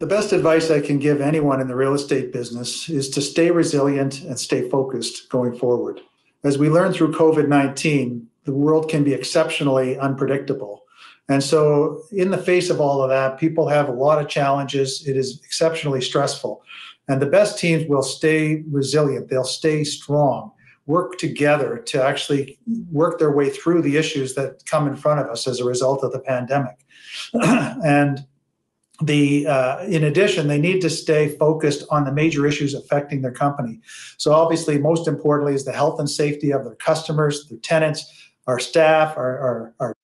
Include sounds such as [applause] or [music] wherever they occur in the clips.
The best advice I can give anyone in the real estate business is to stay resilient and stay focused going forward. As we learned through COVID 19, the world can be exceptionally unpredictable. And so, in the face of all of that, people have a lot of challenges. It is exceptionally stressful. And the best teams will stay resilient, they'll stay strong, work together to actually work their way through the issues that come in front of us as a result of the pandemic. [clears throat] and the uh, in addition they need to stay focused on the major issues affecting their company. So obviously most importantly is the health and safety of their customers their tenants our staff our, our, our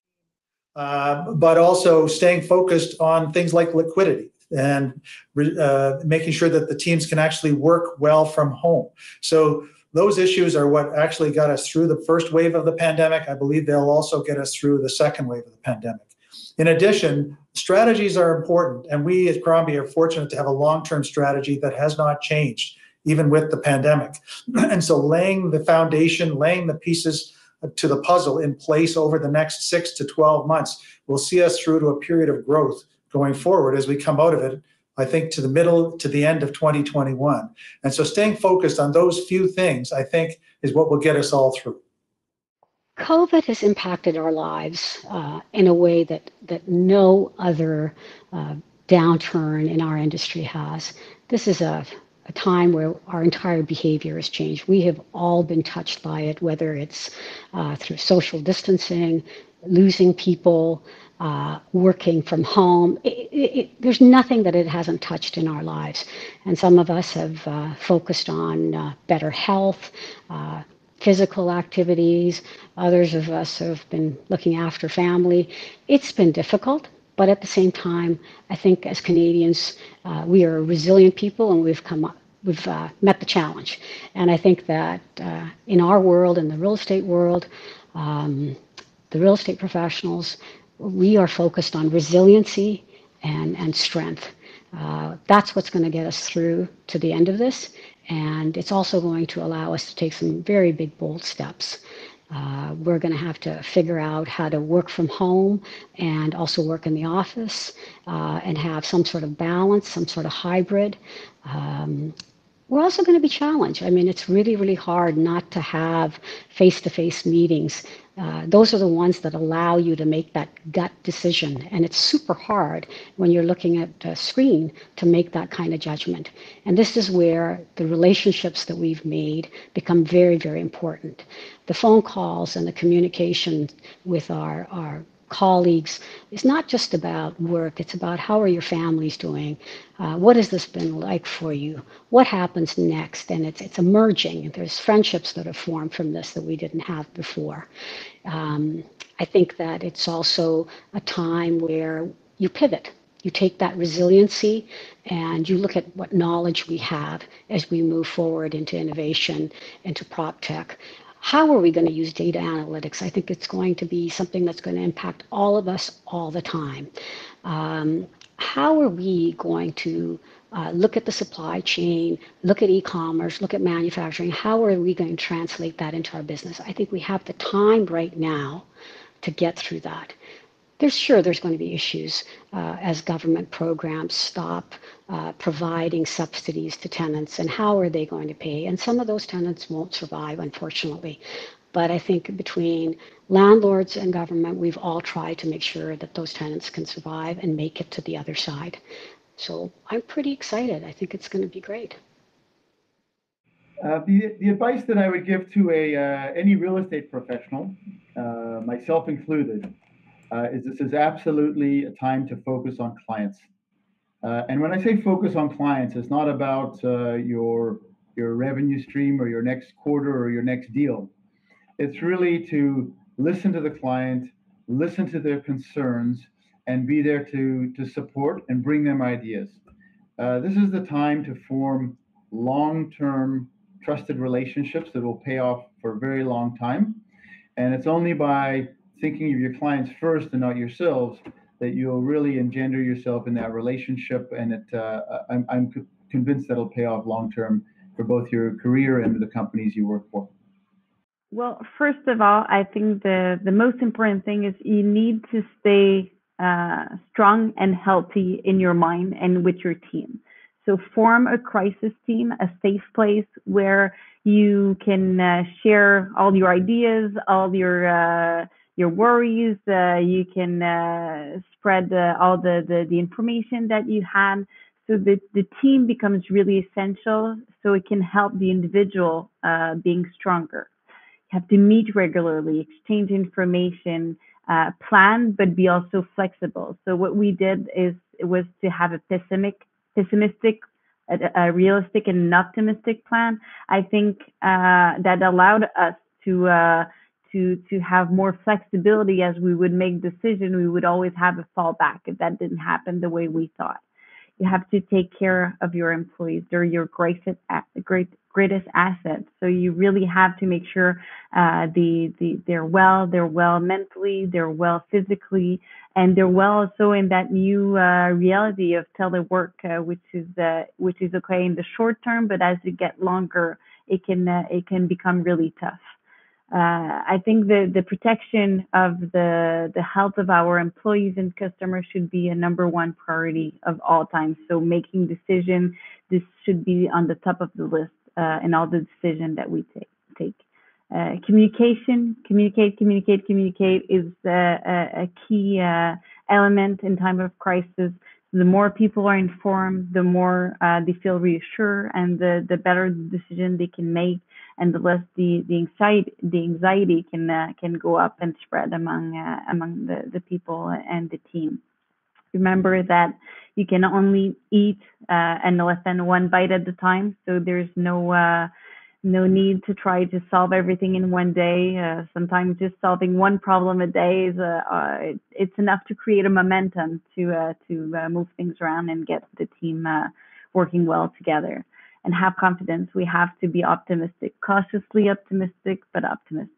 uh, but also staying focused on things like liquidity and uh, making sure that the teams can actually work well from home. So those issues are what actually got us through the first wave of the pandemic. I believe they'll also get us through the second wave of the pandemic in addition, strategies are important, and we at Crombie are fortunate to have a long term strategy that has not changed, even with the pandemic. [clears throat] and so, laying the foundation, laying the pieces to the puzzle in place over the next six to 12 months will see us through to a period of growth going forward as we come out of it. I think to the middle to the end of 2021. And so staying focused on those few things, I think, is what will get us all through. COVID has impacted our lives uh, in a way that, that no other uh, downturn in our industry has. This is a, a time where our entire behavior has changed. We have all been touched by it, whether it's uh, through social distancing, losing people, uh, working from home. It, it, there's nothing that it hasn't touched in our lives. And some of us have uh, focused on uh, better health, uh, physical activities. Others of us have been looking after family. It's been difficult, but at the same time, I think as Canadians, uh, we are resilient people and we've come up. We've uh, met the challenge. And I think that uh, in our world, in the real estate world, um, the real estate professionals, we are focused on resiliency and, and strength. Uh, that's what's going to get us through to the end of this. And it's also going to allow us to take some very big, bold steps. Uh, we're going to have to figure out how to work from home and also work in the office uh, and have some sort of balance, some sort of hybrid. Um, we're also going to be challenged. I mean, it's really, really hard not to have face to face meetings uh, those are the ones that allow you to make that gut decision. And it's super hard when you're looking at a screen to make that kind of judgment. And this is where the relationships that we've made become very, very important. The phone calls and the communication with our, our colleagues it's not just about work it's about how are your families doing? Uh, what has this been like for you? What happens next? And it's it's emerging. There's friendships that have formed from this that we didn't have before. Um, i think that it's also a time where you pivot. You take that resiliency and you look at what knowledge we have as we move forward into innovation, into prop tech, how are we going to use data analytics? I think it's going to be something that's going to impact all of us all the time. Um, how are we going to uh, look at the supply chain, look at e-commerce, look at manufacturing? How are we going to translate that into our business? I think we have the time right now to get through that there's sure there's going to be issues uh, as government programs stop uh, providing subsidies to tenants and how are they going to pay? And some of those tenants won't survive unfortunately. But i think between landlords and government we've all tried to make sure that those tenants can survive and make it to the other side. So i'm pretty excited. I think it's going to be great. Uh, the, the advice that I would give to a uh, any real estate professional, uh, myself included, uh, is this is absolutely a time to focus on clients. Uh, and when I say focus on clients, it's not about uh, your your revenue stream or your next quarter or your next deal. It's really to listen to the client, listen to their concerns, and be there to to support and bring them ideas. Uh, this is the time to form long-term trusted relationships that will pay off for a very long time. And it's only by thinking of your clients first and not yourselves, that you'll really engender yourself in that relationship. And it, uh, I'm, I'm convinced that'll pay off long term for both your career and the companies you work for. Well, first of all, I think the, the most important thing is you need to stay uh, strong and healthy in your mind and with your team. So form a crisis team, a safe place where you can uh, share all your ideas, all your uh, your worries. Uh, you can uh, spread all the, the the information that you had. So the the team becomes really essential. So it can help the individual uh, being stronger. You have to meet regularly, exchange information, uh, plan, but be also flexible. So what we did is was to have a pessimistic, pessimistic, a, a realistic, and an optimistic plan. I think uh, that allowed us to uh, to to have more flexibility as we would make decision. We would always have a fallback if that didn't happen the way we thought. You have to take care of your employees. They're your greatest, great, greatest assets. So you really have to make sure uh, the, the they're well, they're well mentally, they're well physically, and they're well also in that new uh, reality of telework, uh, which is uh, which is okay in the short term, but as you get longer, it can uh, it can become really tough uh, I think the, the protection of the, the health of our employees and customers should be a number one priority of all times. So making decisions, this should be on the top of the list uh, in all the decisions that we take. take. Uh, communication, communicate, communicate, communicate is a, a, a key uh, element in time of crisis. The more people are informed, the more uh, they feel reassured, and the, the better decision they can make and the less the the anxiety the anxiety can uh, can go up and spread among uh, among the the people and the team. Remember that you can only eat uh, and less than one bite at a time, so there's no uh, no need to try to solve everything in one day. Uh, sometimes just solving one problem a day is uh, uh, it, it's enough to create a momentum to uh, to uh, move things around and get the team working well together and have confidence. We have to be optimistic, cautiously optimistic, but optimistic.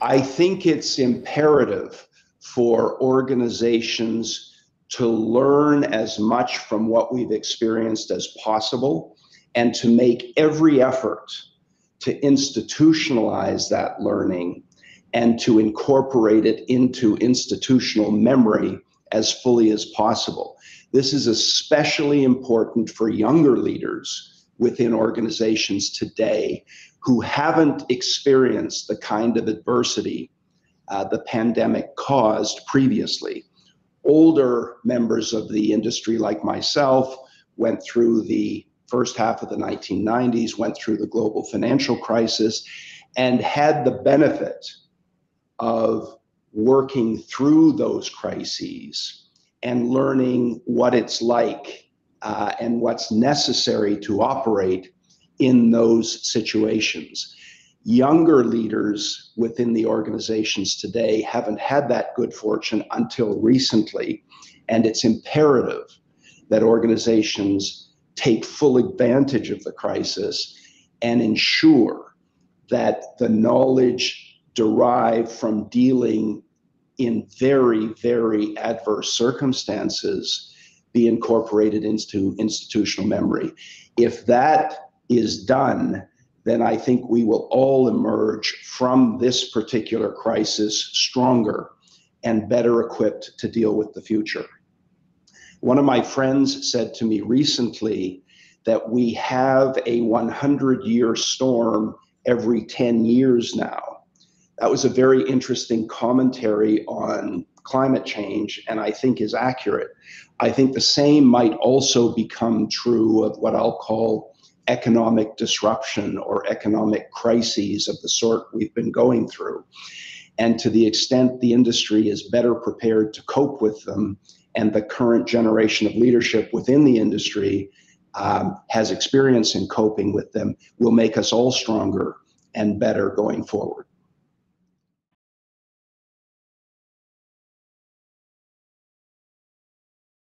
I think it's imperative for organizations to learn as much from what we've experienced as possible and to make every effort to institutionalize that learning and to incorporate it into institutional memory as fully as possible. This is especially important for younger leaders within organizations today who haven't experienced the kind of adversity uh, the pandemic caused previously. Older members of the industry, like myself, went through the first half of the 1990s, went through the global financial crisis, and had the benefit of working through those crises and learning what it's like uh, and what's necessary to operate in those situations. Younger leaders within the organizations today haven't had that good fortune until recently, and it's imperative that organizations take full advantage of the crisis and ensure that the knowledge derived from dealing in very, very adverse circumstances be incorporated into institutional memory. If that is done, then I think we will all emerge from this particular crisis stronger and better equipped to deal with the future. One of my friends said to me recently that we have a 100 year storm every 10 years now that was a very interesting commentary on climate change and I think is accurate. I think the same might also become true of what I'll call economic disruption or economic crises of the sort we've been going through. And to the extent the industry is better prepared to cope with them, and the current generation of leadership within the industry um, has experience in coping with them, will make us all stronger and better going forward.